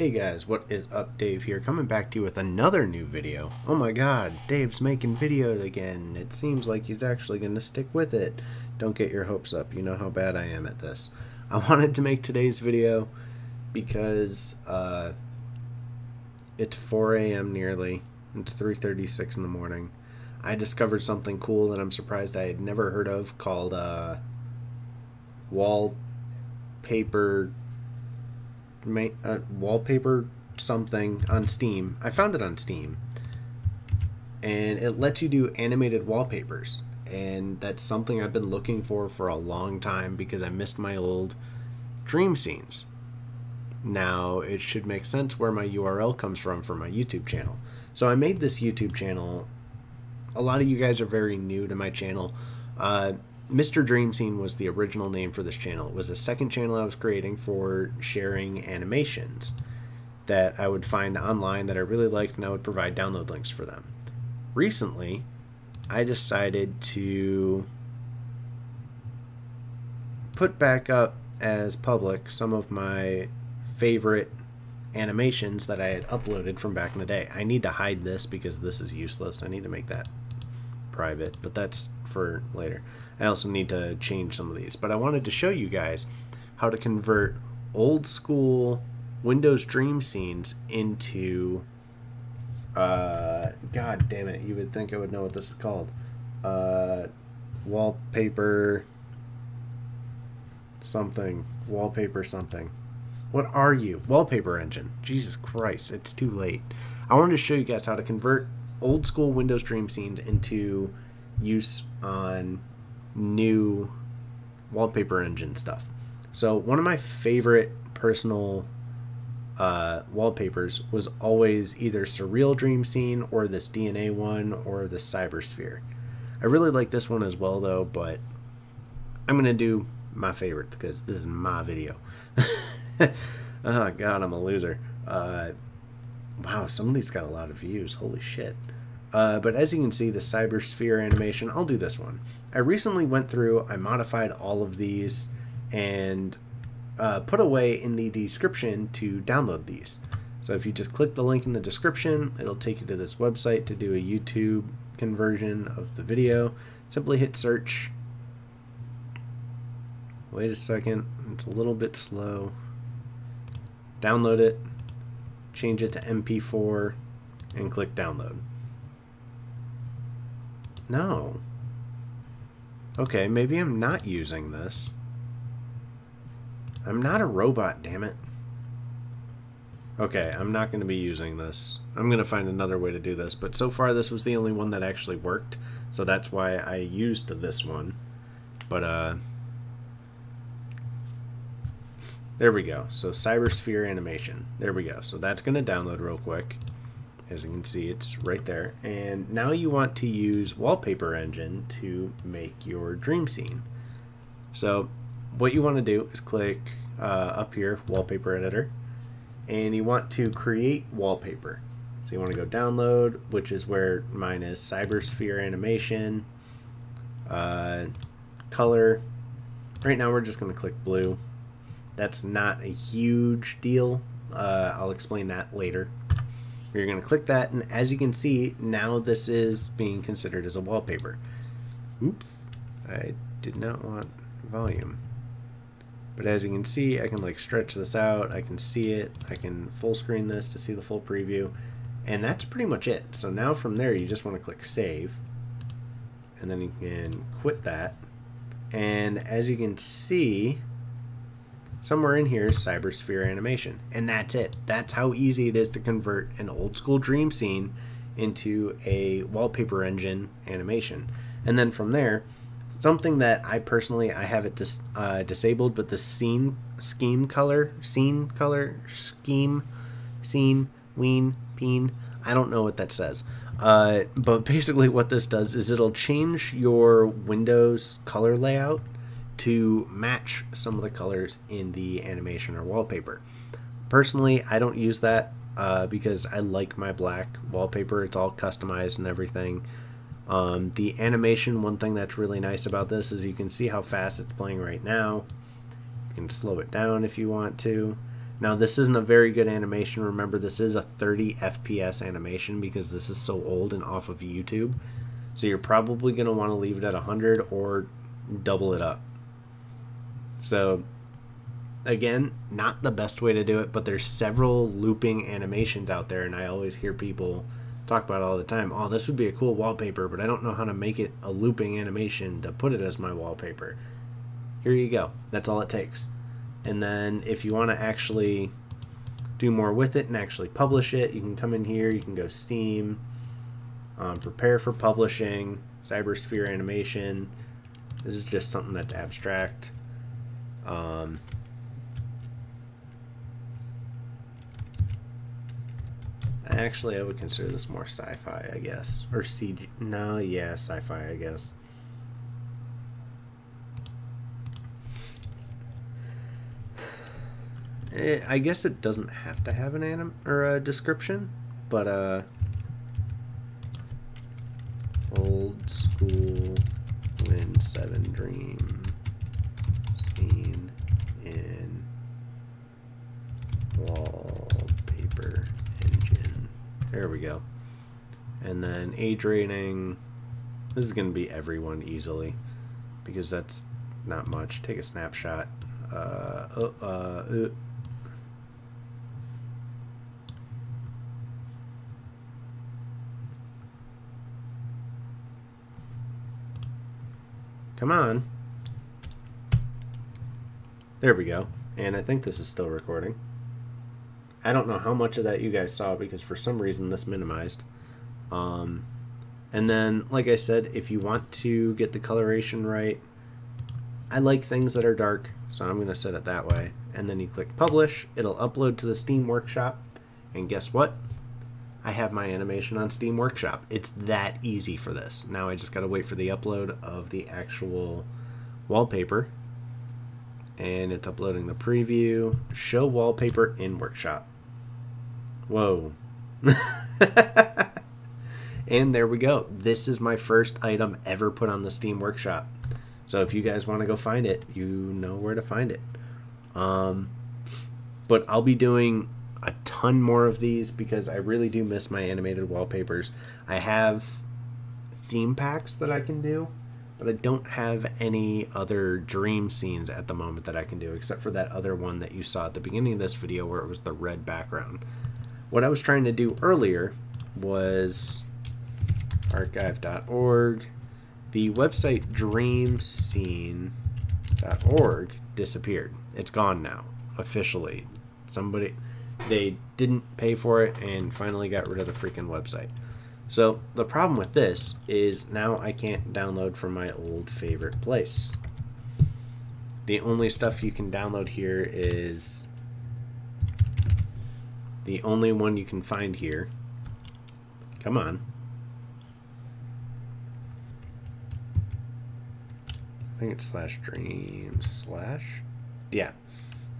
Hey guys, what is up? Dave here, coming back to you with another new video. Oh my god, Dave's making videos again. It seems like he's actually going to stick with it. Don't get your hopes up, you know how bad I am at this. I wanted to make today's video because uh, it's 4 a.m. nearly. It's 3.36 in the morning. I discovered something cool that I'm surprised I had never heard of called uh, wallpaper uh, wallpaper something on Steam. I found it on Steam, and it lets you do animated wallpapers, and that's something I've been looking for for a long time because I missed my old dream scenes. Now it should make sense where my URL comes from for my YouTube channel. So I made this YouTube channel. A lot of you guys are very new to my channel. Uh, Mr. Dream Scene was the original name for this channel. It was a second channel I was creating for sharing animations that I would find online that I really liked and I would provide download links for them. Recently, I decided to put back up as public some of my favorite animations that I had uploaded from back in the day. I need to hide this because this is useless. I need to make that private, but that's for later. I also need to change some of these, but I wanted to show you guys how to convert old school Windows Dream scenes into uh god damn it, you would think I would know what this is called. Uh wallpaper something, wallpaper something. What are you? Wallpaper engine. Jesus Christ, it's too late. I wanted to show you guys how to convert old school Windows Dream scenes into use on new wallpaper engine stuff. So one of my favorite personal uh, wallpapers was always either Surreal Dream Scene or this DNA one or the Cybersphere. I really like this one as well though, but I'm gonna do my favorites because this is my video. oh god, I'm a loser. Uh, wow, some of these got a lot of views. Holy shit. Uh, but as you can see, the Cybersphere animation, I'll do this one. I recently went through, I modified all of these, and uh, put away in the description to download these. So if you just click the link in the description, it'll take you to this website to do a YouTube conversion of the video. Simply hit search. Wait a second, it's a little bit slow. Download it, change it to MP4, and click download. No. Okay, maybe I'm not using this. I'm not a robot, damn it. Okay, I'm not going to be using this. I'm going to find another way to do this, but so far this was the only one that actually worked, so that's why I used this one. But, uh... There we go. So, Cybersphere animation. There we go. So that's going to download real quick. As you can see, it's right there. And now you want to use Wallpaper Engine to make your dream scene. So what you want to do is click uh, up here, Wallpaper Editor, and you want to create wallpaper. So you want to go download, which is where mine is Cybersphere Animation, uh, color. Right now we're just going to click blue. That's not a huge deal. Uh, I'll explain that later. You're going to click that, and as you can see, now this is being considered as a wallpaper. Oops, I did not want volume. But as you can see, I can like stretch this out, I can see it, I can full screen this to see the full preview, and that's pretty much it. So now from there, you just want to click save, and then you can quit that. And as you can see, Somewhere in here is Cybersphere animation. And that's it. That's how easy it is to convert an old school dream scene into a wallpaper engine animation. And then from there, something that I personally I have it dis, uh, disabled, but the scene scheme color, scene color, scheme, scene, ween, peen, I don't know what that says. Uh, but basically what this does is it'll change your Windows color layout to match some of the colors in the animation or wallpaper. Personally, I don't use that uh, because I like my black wallpaper. It's all customized and everything. Um, the animation, one thing that's really nice about this is you can see how fast it's playing right now. You can slow it down if you want to. Now, this isn't a very good animation. Remember, this is a 30 FPS animation because this is so old and off of YouTube. So you're probably going to want to leave it at 100 or double it up. So, again, not the best way to do it, but there's several looping animations out there, and I always hear people talk about all the time. Oh, this would be a cool wallpaper, but I don't know how to make it a looping animation to put it as my wallpaper. Here you go. That's all it takes. And then if you want to actually do more with it and actually publish it, you can come in here, you can go Steam, um, prepare for publishing, Cybersphere animation. This is just something that's abstract. Um, Actually, I would consider this more sci-fi, I guess, or CG. No, yeah, sci-fi, I guess. Eh, I guess it doesn't have to have an anim or a description, but uh, old school Win Seven Dream scene in wallpaper engine. There we go. And then age rating. This is going to be everyone easily because that's not much. Take a snapshot. Uh, uh, uh, uh Come on. There we go. And I think this is still recording. I don't know how much of that you guys saw because for some reason this minimized. Um, and then, like I said, if you want to get the coloration right, I like things that are dark, so I'm going to set it that way. And then you click publish, it'll upload to the Steam Workshop, and guess what? I have my animation on Steam Workshop. It's that easy for this. Now I just got to wait for the upload of the actual wallpaper. And it's uploading the preview. Show wallpaper in Workshop. Whoa. and there we go. This is my first item ever put on the Steam Workshop. So if you guys want to go find it, you know where to find it. Um, but I'll be doing a ton more of these because I really do miss my animated wallpapers. I have theme packs that I can do, but I don't have any other dream scenes at the moment that I can do, except for that other one that you saw at the beginning of this video where it was the red background. What I was trying to do earlier was archive.org. The website dreamscene.org disappeared. It's gone now, officially. Somebody they didn't pay for it and finally got rid of the freaking website. So the problem with this is now I can't download from my old favorite place. The only stuff you can download here is the only one you can find here. Come on. I think it's slash dream slash. Yeah,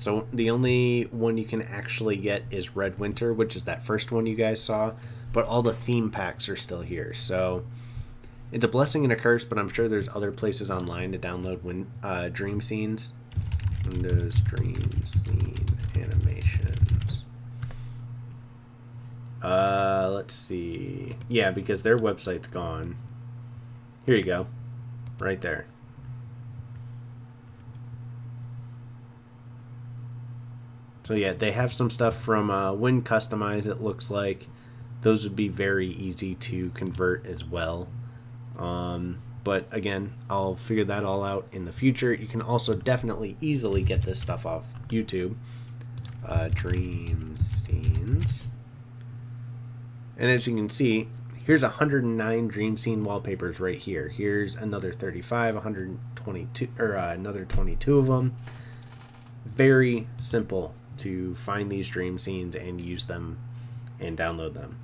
so the only one you can actually get is Red Winter, which is that first one you guys saw, but all the theme packs are still here. So it's a blessing and a curse, but I'm sure there's other places online to download win, uh, dream scenes. Windows dream scene animations. Uh, let's see. Yeah, because their website's gone. Here you go. Right there. So yeah, they have some stuff from uh, Win Customize, it looks like. Those would be very easy to convert as well. Um, but again, I'll figure that all out in the future. You can also definitely easily get this stuff off YouTube. Uh, dream scenes. And as you can see, here's 109 dream scene wallpapers right here. Here's another 35, 122, or uh, another 22 of them. Very simple to find these dream scenes and use them and download them.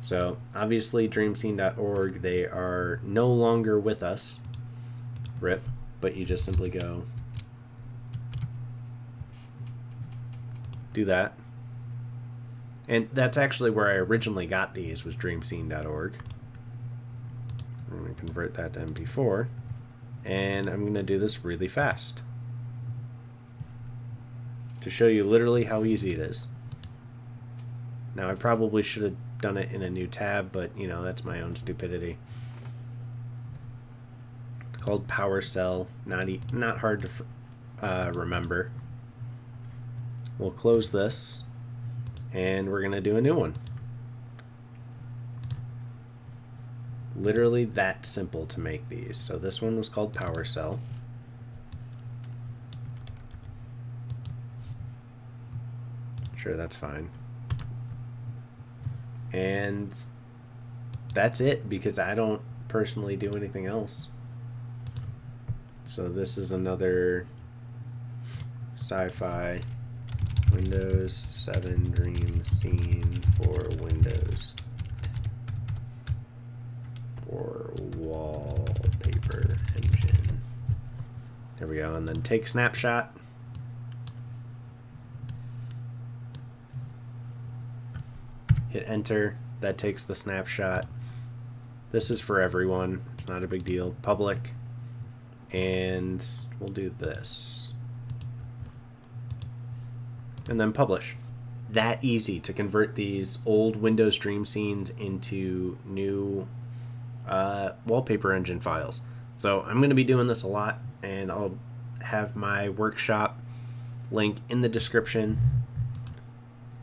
So obviously dreamscene.org, they are no longer with us. RIP, but you just simply go do that. And that's actually where I originally got these was dreamscene.org. I'm going to convert that to MP4 and I'm going to do this really fast to show you literally how easy it is. Now I probably should have done it in a new tab, but you know, that's my own stupidity. It's called PowerCell, not, e not hard to uh, remember. We'll close this and we're going to do a new one. Literally that simple to make these. So this one was called PowerCell. Sure, that's fine. And that's it because I don't personally do anything else. So this is another sci-fi Windows 7 Dream scene for Windows for wallpaper engine. There we go. And then take snapshot. Hit enter. That takes the snapshot. This is for everyone. It's not a big deal. Public. And we'll do this. And then publish. That easy to convert these old Windows Dream scenes into new uh, wallpaper engine files. So I'm going to be doing this a lot, and I'll have my workshop link in the description.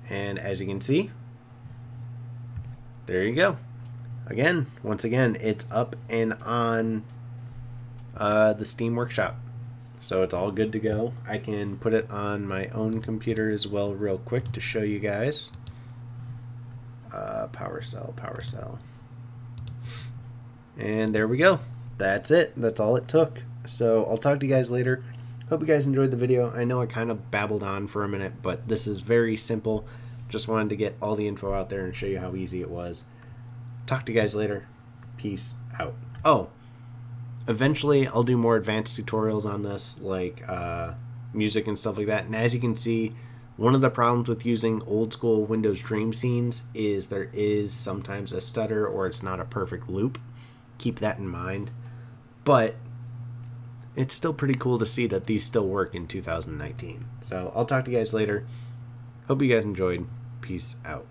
And as you can see, there you go. Again, once again, it's up and on uh, the Steam Workshop. So it's all good to go. I can put it on my own computer as well real quick to show you guys. Uh, PowerCell, PowerCell. And there we go. That's it. That's all it took. So I'll talk to you guys later. Hope you guys enjoyed the video. I know I kind of babbled on for a minute, but this is very simple. Just wanted to get all the info out there and show you how easy it was. Talk to you guys later. Peace out. Oh, eventually I'll do more advanced tutorials on this, like uh, music and stuff like that. And as you can see, one of the problems with using old school Windows Dream scenes is there is sometimes a stutter or it's not a perfect loop keep that in mind. But it's still pretty cool to see that these still work in 2019. So I'll talk to you guys later. Hope you guys enjoyed. Peace out.